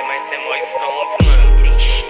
É, mas é mó escão mano.